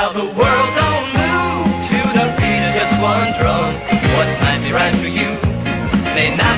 Now the world don't move to the beat of just one drum. What might be right for you may not.